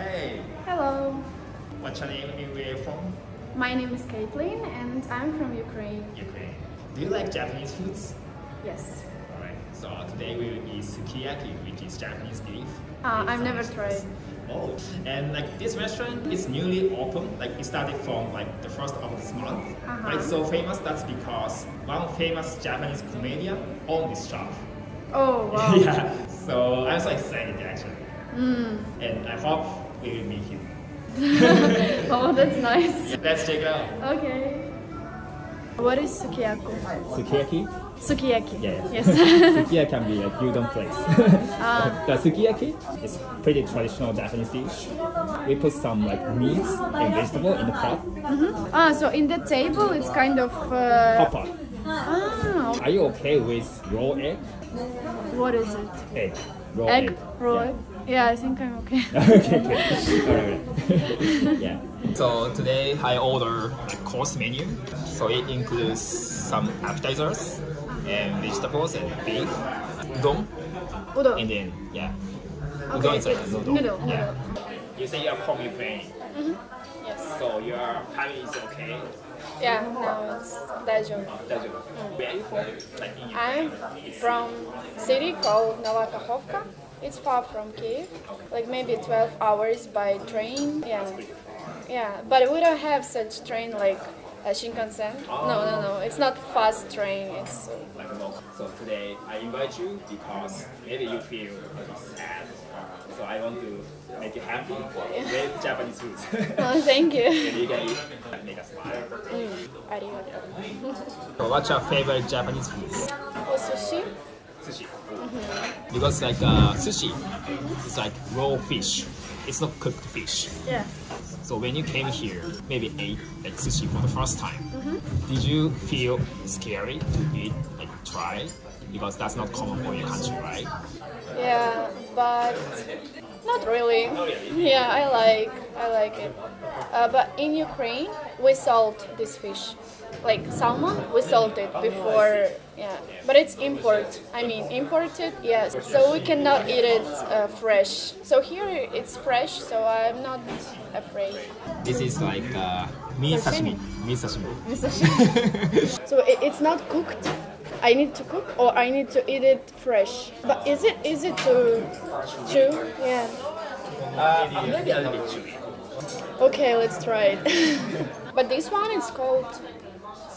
Hey, Hello, what's your name and where you from? my name is Katelyn and I'm from Ukraine. Ukraine. Do you like Japanese foods? Yes. Alright, so today we will eat sukiyaki, which is Japanese beef. Uh, I've never tried. Oh, and like this restaurant is newly open. Like it started from like the first of this month. Uh-huh. But it's so famous that's because one famous Japanese comedian owned this shop. Oh wow. yeah. So I'm so excited actually, Mm. and I hope we will meet him. Oh, that's nice. Let's check it out. Okay. What is sukiyaki? Sukiyaki? Sukiyaki. Yeah, yeah. Yes. Sukiyaki can be like udon place. Ah. the sukiyaki is pretty traditional Japanese dish. We put some like meats and vegetable in the pot. ah, so in the table it's kind of. Uh, Hot pot. ah, Are you okay with raw egg? what is it? Egg. Raw Egg? egg. Raw Yeah. egg? Yeah, I think I'm okay. okay, okay. Alright, alright. yeah. So today I order a course menu. So it includes some appetizers and vegetables and beef, udon, Udon. and then yeah, Okay, udon is like noodle. noodle, Yeah. You say you're from Ukraine, mm-hmm. Yes. so your family is okay. Yeah, no, it's daijoubu. That's good. Where are you from? Like I'm from city called Nova Kakhovka. It's far from Kiev, like maybe 12 hours by train. Yeah, yeah, but we don't have such train like uh, Shinkansen. No, no, no, it's not fast train. It's uh, like a local. So today I invite you because maybe you feel sad. So I want to make you happy with Japanese food. oh, thank you. you can eat, make a smile. So what's your favorite Japanese food? Oh, sushi? Sushi. Because like uh, sushi, it's like raw fish. It's not cooked fish. Yeah. So when you came here, maybe ate like sushi for the first time, did you feel scary to eat like try? Because that's not common for your country, right? Yeah, but not really. Yeah, I like I like it. Uh, but in Ukraine, we salt this fish, like salmon. We salt it before. Yeah, but it's import. I mean imported. Yes, so we cannot eat it uh, fresh. So here it's fresh, so I'm not afraid. This is like uh, mi sashimi. Mi sashimi. so it, it's not cooked. I need to cook or I need to eat it fresh. But is it easy to chew? Yeah. Uh, maybe a little bit chewy. Okay, let's try it. but this one is called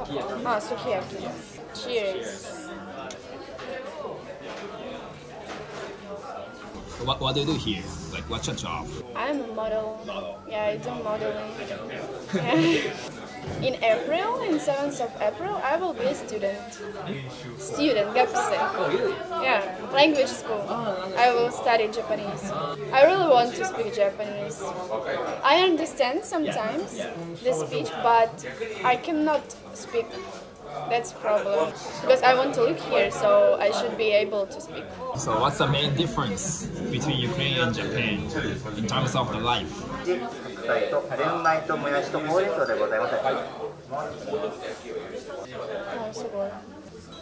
ah sukiyaki. Cheers. What, what do you do here? Like, what's your job? I'm a model. Model. Yeah, I do modeling. Yeah. In April, in 7th of April, I will be a student. Student, gakusei. Oh, really? Yeah, language school. I will study Japanese. I really want to speak Japanese. I understand sometimes the speech, but I cannot speak. That's problem because I want to live here, so I should be able to speak. So, what's the main difference between Ukraine and Japan in terms of the life? 白菜とゼンマイともやしとほうれん草でございます。 Oh, so good.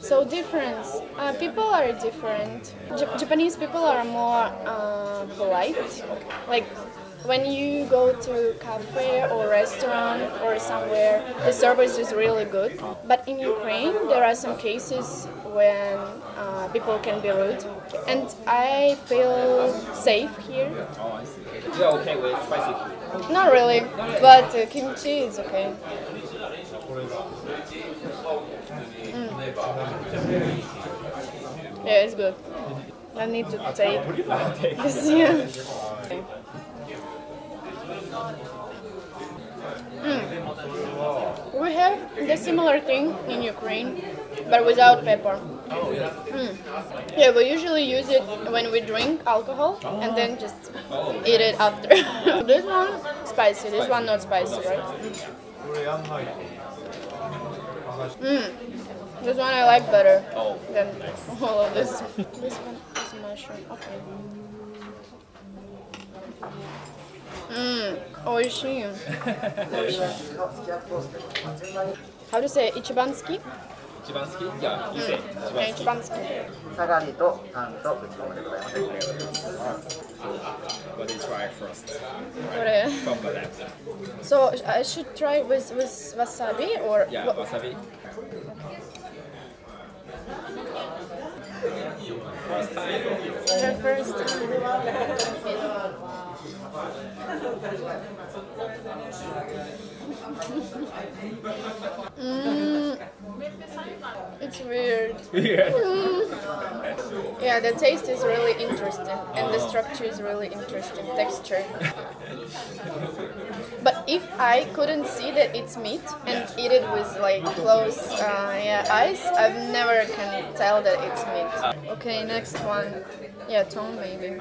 So difference. Uh, people are different. Jap- Japanese people are more uh, polite. Like when you go to cafe or restaurant or somewhere, the service is really good. But in Ukraine, there are some cases when uh, people can be rude, and I feel safe here. Oh, I see. You're okay with spicy food? Not really, but uh, kimchi is okay. Mm. Yeah, it's good. I need to take this. Yeah. Mm. We have the similar thing in Ukraine, but without pepper. Mm. Yeah, we usually use it when we drink alcohol and then just eat it after. this one spicy, this one not spicy, right? Mm. This one I like better than all of this. This one is mushroom. Okay. Mmm, oishii. How to say ichiban suki? 一番好きいや、優先、うん、一番好き相模とパンと口コミでございますこれ So I should try with, with wasabi or Yeah, wasabi First time The first time Mmm it's weird. Yeah. Yeah, the taste is really interesting and the structure is really interesting, texture. But if I couldn't see that it's meat and eat it with like closed uh, yeah, eyes, I've never can tell that it's meat. Okay, next one. Yeah, tongue maybe.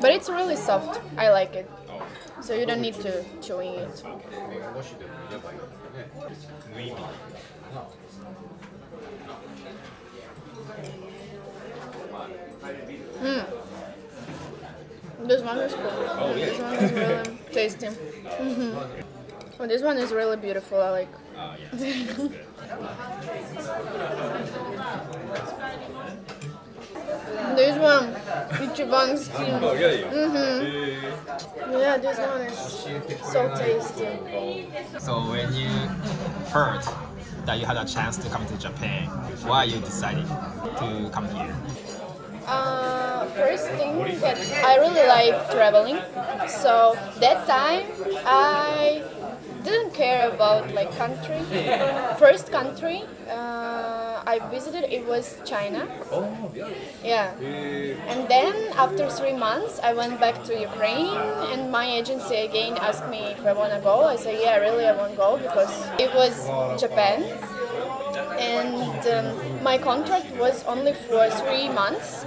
But it's really soft. I like it. So you don't need to chewing it. This one is cool. Oh, yeah. This one is really tasty. hmm Oh, this one is really beautiful. I like. Oh, yeah. That's. This one, Ichiban suki. Oh, really? Mm-hmm. Yeah, this one is so tasty. So when you heard that you had a chance to come to Japan, why you decided to come here? Uh, first thing that I really like traveling. So that time I didn't care about like country. First country uh, I visited it was China. Oh, really? Yeah. And then after three months, I went back to Ukraine, and my agency again asked me if I want to go. I said, yeah, really, I want to go because it was Japan, and um, my contract was only for three months.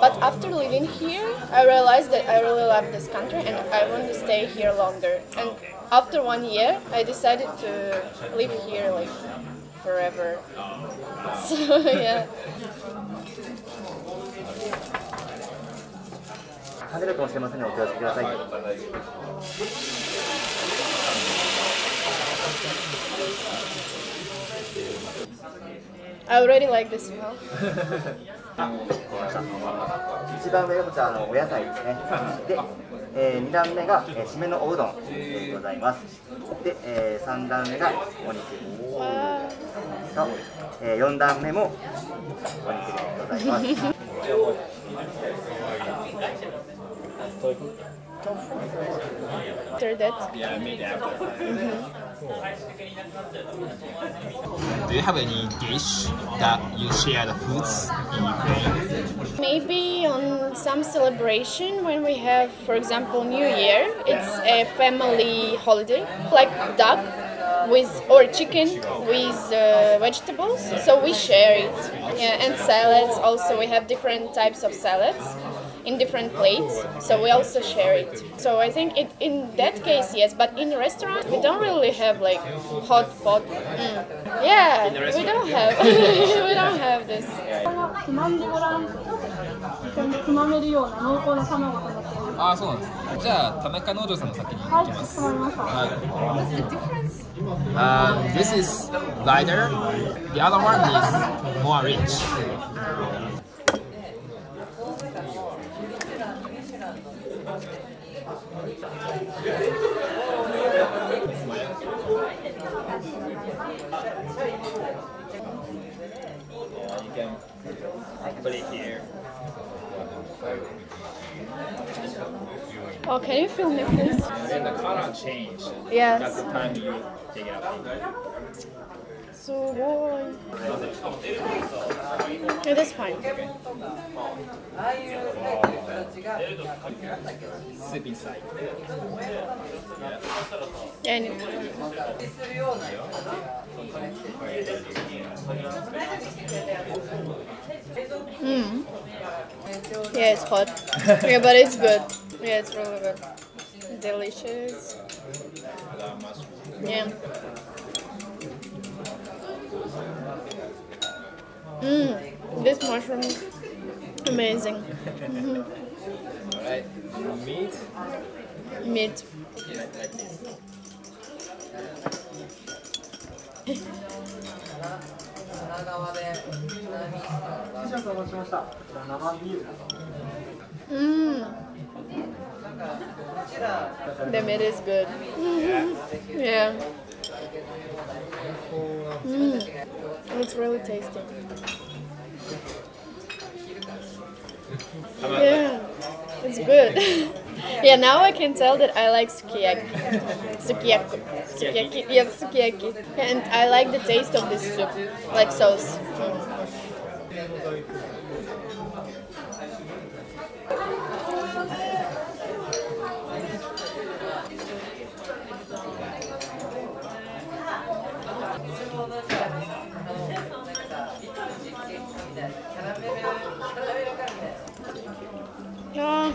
But after living here, I realized that I really love this country and I want to stay here longer. And after one year, I decided to live here like forever. So yeah. るかもしれませんのでお気をつけください。I already like the smell. 一番上がこちらあのお野菜ですね。で、えー、2段目が、えー、締めのおうどんでございます。で、えー、3段目がお肉.と、えー、4段目もお肉でございます。After that, Yeah, made after. Do you have any dish that you share the foods in Ukraine? maybe on some celebration when we have, for example, New Year, it's a family holiday, like duck with or chicken with uh, vegetables. So we share it. Yeah, and salads also. We have different types of salads in different plates, so we also share it. So I think it in that case yes, but in restaurant we don't really have like hot pot. Mm. Yeah, we don't have we don't have this. つまんでごらんと一緒につまめるような濃厚な卵となっておりまああ、そうなんです。じゃあ、田中農場さんの先にす。はい、行きます。かしこまりました。はい。Um, this is lighter. The other one is more rich. You can put it here. Oh, can you film me, please? Then the color change. Yes. That's the time you take it out so warm. It is fine. Soup inside. And mm. Yeah, it's hot. yeah, but it's good. Yeah, it's really good. Delicious. Yeah. Mmm, this mushroom, is amazing. Alright. Meat. Meat. Mm. The meat is good. yeah. Mm. It's really tasty. Yeah, it's good. yeah, now I can tell that I like sukiyaki. Sukiyaki. Sukiyaki. Yes, sukiyaki. And I like the taste of this soup, like sauce. Mm. Yeah.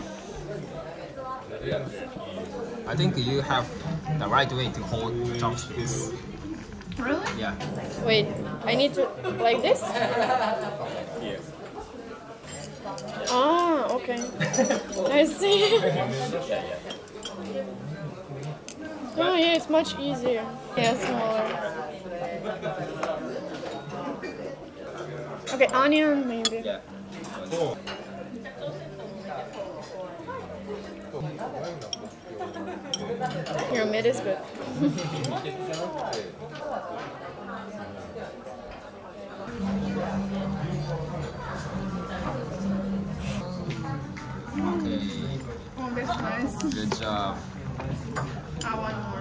I think you have the right way to hold chopsticks. Really? Yeah. Wait, I need to like this? Yes. Ah, okay. I see. Oh yeah, it's much easier. Yeah, smaller. Okay, onion maybe. Yeah. Your meat is good. Okay. Oh, that's nice. Good job. I want more.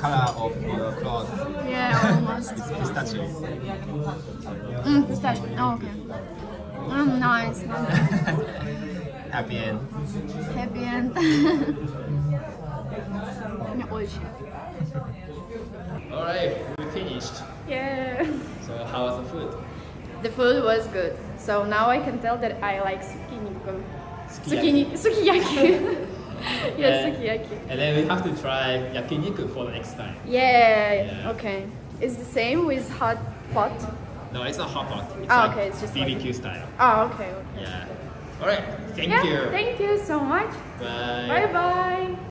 color of your clothes. Yeah, almost. it's pistachio. Mm, pistachio. Oh, okay. Mm, nice. Happy end. Happy end. Alright, we finished. Yeah. So how was the food? The food was good. So now I can tell that I like sukiyaki. Sukiyaki. Sukiyaki yes, And- sukiyaki. And then we have to try yakiniku for the next time. Yeah, Yeah. okay. It's the same with hot pot. No, it's not hot pot. It's Ah, like okay, it's just like- BBQ style. Oh, okay. okay. Yeah. Alright, thank yeah, you. thank you so much. Bye. Bye bye.